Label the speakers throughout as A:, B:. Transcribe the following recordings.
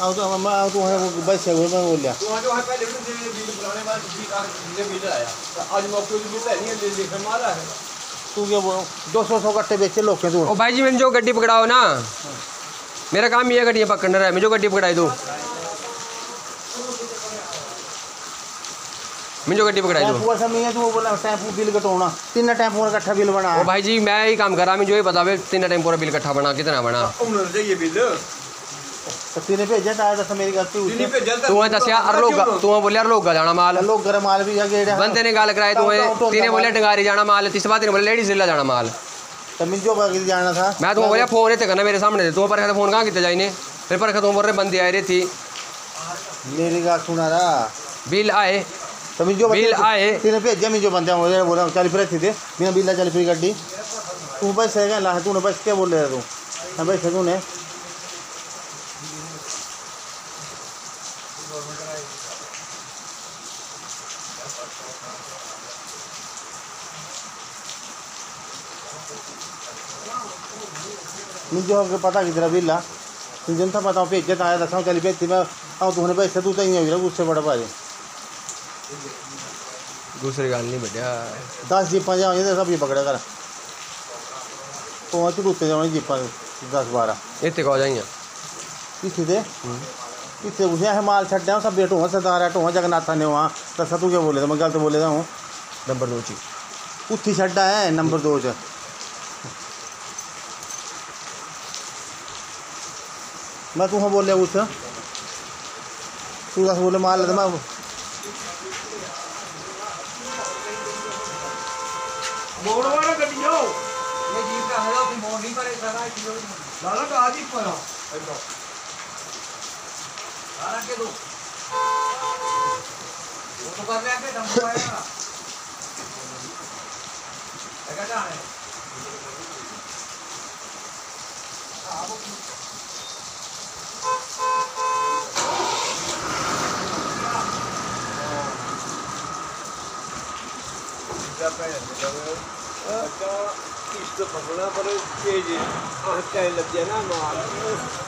A: आओ तो हम आओ तो वो बस से वो मैं बोल लिया
B: वहाँ जो है पहले भी दे बिल बुलाने बाद भी का मुझे बिल आया आज मौके पे बिल नहीं ले ले हमारा है
A: तू क्या बोल दो सौ सौ कट्टे बेचे लोग के तू
C: ओ भाई जी, मैंने जो गड्डी पकड़ाओ ना, मेरा काम ये गड्डी पकड़ना है मुझे गड्डी पकड़ाई, दो। मिंजो गड्डी पकड़ाई दो
A: टैंपू असम है तो बोला टैंपू बिल कटोना। तीन टैंपू इकट्ठा बिल बना।
C: ओ भाई जी मैं ही काम कर मैं जो ये बतावे तीन टैंपू का बिल इकट्ठा बना कितना बना?
B: ओनर चाहिए बिल।
A: तो तूने भेजा था दस तो मेरी गलती हुई।
C: तूने दसया अरलोगा तूने बोले अरलोगा जाना माल।
A: अरलोगा माल भी जाके
C: बंदे ने गाल कराई तूने तीने बोले डंगारी जाना माल तीसरा तीने बोले लेडीज़ जिला जाना माल।
A: तो तमिजो का जाना था।
C: मैं तुम्हें बोलिया फ़ोन करना मेरे सामने तो बिल आए।
A: तो जो
C: बिल आए।
A: तीने भेजा बंदे बोले बोला चल फिर थी थे। बिना बिल्ला चल फिर गड्डी। तू बस है ला तूने बस क्या बोल रहा तू? हाँ बस है तूने मुझे होगा पता कि तेरा बिल्ला तुम जनता पता भेजे तो आया दसा चली भेजती मैं तूने भेजते तू तो ही हो उससे बड़ा भाई
C: दूसरी गल नहीं बढ़िया
A: दस जीपां जाओगे तो सब ये पकड़े कर। तो चलूते जाने जीपां दस बारह
C: इतने कहो जाइए
A: किसी दे? किसी कुछ है माल छड्डे सब बेटो हूँ सरदार है टो जगन्नाथा ने वहाँ दसा तू क्या बोले था मैं गलत बोले था हूँ।
C: नंबर दो ची।
A: उत्थी छड्डा है नंबर दो च। मैं तू हाँ बोलिया कुछ? तू दस बोले माल तो मैं
B: hora, Gabriel. ये जीप का हेलो की मॉर्निंग पर एक लगा किलो लाला का आदि पर हेलो लाला के दो वो तो कर रहे हैं दम पाएगा लगा क्या है आप किस्त फसना पर ये जी आह लग गया ना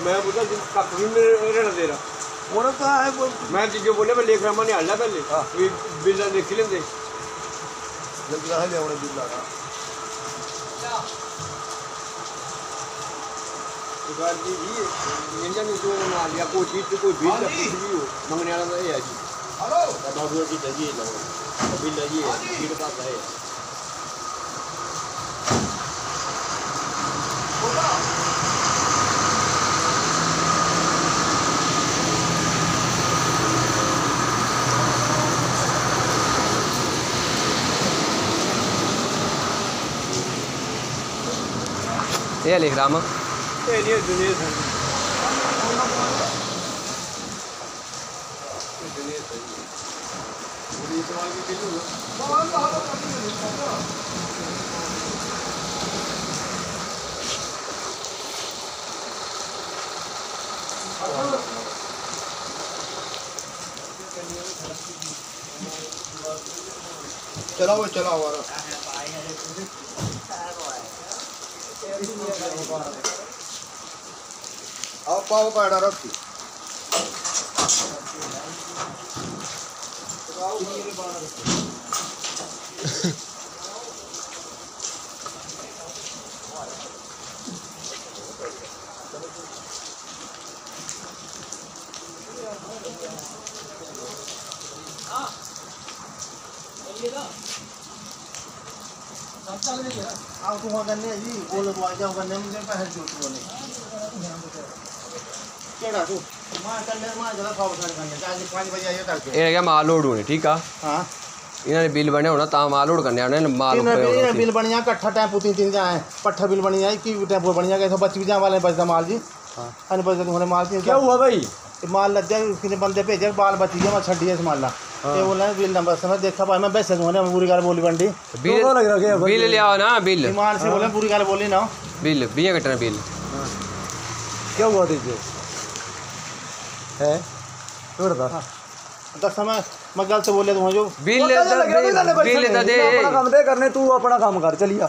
B: मैं बोला कप भी रहना दे रहा।
A: वो कहा है
B: मैं जो बोले मैं लेख रहा मैंने हल्ला पहले। भी बिल्ला देख लेंगे
A: लग रहा है लेवड़े बिल्ला का।
B: सरकार जी जी इंजन जो बना लिया कोई चीज़ कोई बिल कुछ भी हो मंगने वाला तो है जी।
A: हेलो।
B: बाबू की चाहिए लो बिल ये है। सीट पास है।
C: ये लिख रहा मैं
B: ये नहीं दुनिया से
A: चलाओ चलाओ और आओ पाओ काटा रखी आओ करने जी बोलो जाओ करने मुझे पैसे झूठ बोले केड़ा तू माँ करने माँ जरा खाओ खाने करने आज पाँच बजे आइए तड़के
C: ये क्या माल लोड होने ठीक है
A: हाँ।
C: इन्होंने बिल बने होना ता माल लोड करने आने माल
A: बिल
C: सी।
A: बिल बन जाए इकट्ठा टेंपो तीन तीन जाए पट्ठा बिल बन जाए की टेंपो बन जाए बच भी जाए वाले बचता माल जी।
C: हाँ।
A: अन बचता तुम्हारे माल जी।
B: क्या हुआ भाई?
A: ये माल लग जाए किसी बंदे भेजे बाल बची गया मैं छड़ी है इस माला ये बोला बिल नंबर समय देखा भाई मैं वैसे तुम्हारे पूरी गाल बोली बंडी
C: बिल बिल ले आओ ना बिल
A: ईमान से बोले पूरी गाल बोली ना
C: बिल बिया कटना बिल
B: क्या हुआ दीजिए है छोड़ दा
A: दस समय मैं गलत बोले तुम जो
C: बिल बिल दे दे
B: अपना काम दे करने तू अपना काम कर चलिया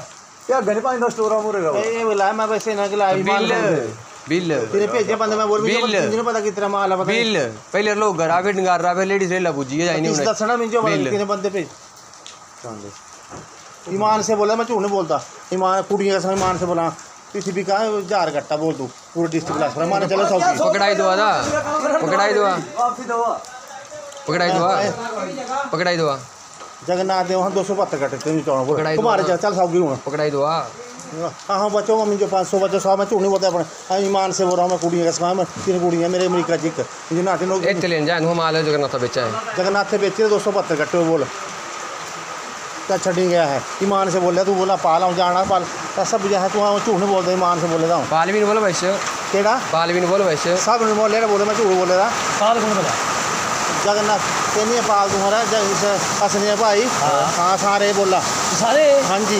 D: क्या घने पानी का स्टोर मुरेगा
A: ये ये बोला मैं वैसे ना खिलाया ईमान
C: बिल
A: से।
C: बिल।
A: तेरे भेजे बंदे मैं बोल भी
C: बिल।
A: तुझे पता कितना माल है
C: बिल। पहले लोग घर आवे रहा है लेडीज़ रेला पूजी है जाई नहीं उन्हें।
A: दसना मुझे बिल। कितने बंदे भेज ईमान से बोला मैं झूठ नहीं बोलता। ईमान कुड़ियाँ का ईमान से बोला किसी भी कहा हज़ार घट्टा बोल तू पूरे डिस्ट्रिक्ट क्लास पर माने चलो सौ
C: पकड़ाई दो आदा पकड़ाई दो पकड़ाई दो पकड़ाई दो
A: जगन्नाथ देव हम दो सौ बहत्तर कट्टे तेरी
C: पकड़ाई
A: तुम्हारे
C: दो।
A: चल चल सौ की हूँ।
C: पकड़ाई दो
A: हाँ बचो का मुझे पाँच सौ बचो साहब मैं झूठ नहीं बोलता अपने हाँ ईमान से बोल रहा हूँ मैं कुड़ियों का साहब तीन कुड़ियाँ मेरे अमरीका जी मुझे नाटे लोग
C: जगन्नाथ बेचा है।
A: जगन्नाथ बेचे तो दो सौ बहत्तर कट्टे बोल। तो छड़ी गया है। ईमान से बोले तू बोला पाल आऊँ जाना पाल। तो ऐसा भी है तू झूठ नहीं बोलते ईमान से बोले था
C: पाल भी नहीं बोलो वैसे
A: केड़ा?
C: पाल भी नहीं बोलो वैसे
A: सब नहीं बोले बोले मैं झूठ बोले था
D: पाल कौन बोला?
A: जगन्नाथ कहनी पाल तू हरा जगह असने भाई। हाँ।, हाँ। सारे बोला।
D: सारे?
A: हाँ जी।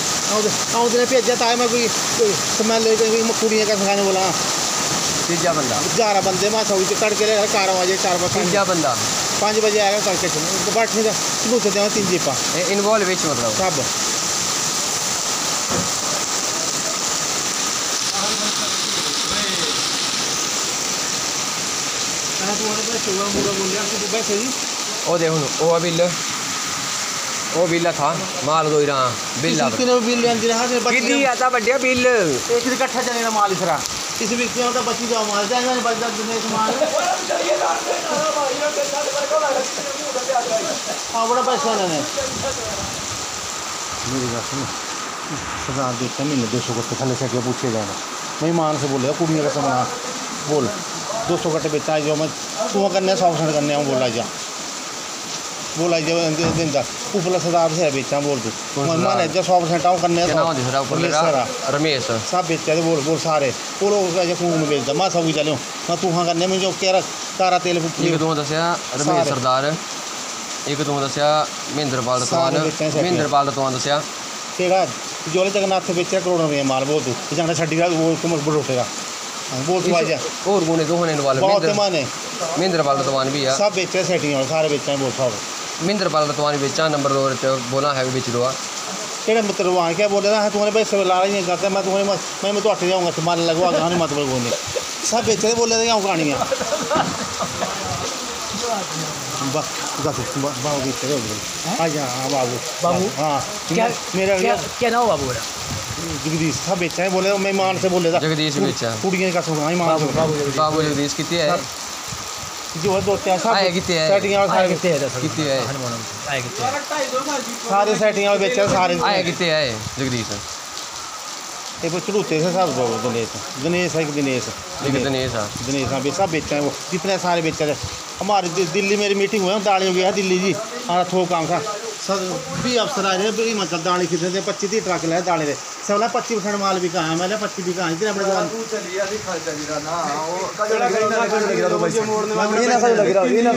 C: ਬੰਦਾ
A: आउं दिन भेजा था मैं कोई कोई स्मेल कोई कुड़ियाँ का सिखाने बोला
C: ਤੀਜਾ ਬੰਦਾ
A: ग्यारह बंदे मैं सौ की तड़के ले चार बजे चार बजे
C: ਤੀਜਾ ਬੰਦਾ
A: पाँच बजे आएगा तड़के से बैठ नहीं था दे तीन जीपा
C: ਇਹ ਇਨਵੋਲਵ ਵਿੱਚ ਮਤਲਬ
A: सब
C: ਉਹ ਦੇ ਹੁਣ ਉਹ ਆ ਬਿੱਲ ਉਹ ਬਿੱਲ ਥਾ ਮਾਲ ਦੋ ਰਾਂ ਬਿੱਲ ਆ
A: कितने बिल लेंदी रहा ने
C: ਕਿੱਦੀ ਆ ਤਾਂ ਵੱਡਿਆ ਬਿੱਲ
A: एक दिन इकट्ठा चलेगा माल इसरा किसी भी क्यों तो बच्ची का माल जाएगा नहीं बचता दिनेश माल हाँ बड़ा पैसा लेने मेरी बात सुनो सरदार देखते महीने दो सौ कट्टे थले से पूछे जाना मैं मान से बोले कुड़ियों का सामान बोल दो सौ कट्टे बेचा जो मैं तू करने सौ परसेंट करने आऊँ बोला जा बोला जा दिन उपला सदाब बोल तू। मैं मैनेजर सौ परसेंट आऊँ करने
C: रमेश
A: सब बेचा बोल बोल सारे। तो और खून बेचता मैं सब चलो मैं तू हाँ करने मुझे तेरा तारा तेल एक
C: तू दसिया रमेश सरदार। एक तू
A: दसिया महेंद्रपाल दतवान महेंद्रपाल
C: दतवान दसिया। ठीक
A: है जोले जगन्नाथ बेचा करोड़ रुपये माल बोल तू। जाना छड़ी वो कुमर बटोटेगा हाँ, बोल तू आज।
C: और गुने दो होने वाले?
A: बहुत माने।
C: महेंद्रपाल मिंद्रपाल
A: रतवान बेचा नंबर दो रुपये बोला
C: है बेच दो
A: केड़ा मित्र वहाँ क्या बोल रहा है तुम्हारे भाई सब लाड़ा ही करते मैं तुम्हारे मैं मैं तो अटे जाऊँगा तुम्हारे लगवा गाने मत बोल बोलने सब बेचे बोले थे गाँव कहानियाँ बाबू बाबू। हाँ मेरा
D: क्या नाम बाबू मेरा?
A: जगदीश था बेचा है बोले मैं मान से बोले था
C: जगदीश बेचा
A: कुड़ियाँ कसम हाँ मान
D: बाबू
C: जगदीश। कितनी है? जीवत
A: होते हैं सब सेटिंग सारे
D: कितने है?
C: कितने? है
D: आए? कितने?
A: सारे सेटिंग बेचे सारे
C: आए कितने है
A: जगदीश एक चढ़ूते से सब दो दिनेश। दिनेश है दिनेश?
C: दिनेश।
A: दिनेश। हाँ।, हाँ सब बेचे हैं वो। जितने सारे बेचे थे हमारे दिल्ली मेरी मीटिंग हुई दाड़ी हो गया दिल्ली जी। हमारा थोक काम था सर भी अफसर आए थे हिमाचल मतलब दाने खरीदे थे पच्चीस तीस ट्रक लाए दाने थे सब ना पच्चीस परसेंट माल बिका कहाँ है मैंने पच्चीस भी कहाँ है इतने अपने दुकान
D: ये ना सही लग रहा ये ना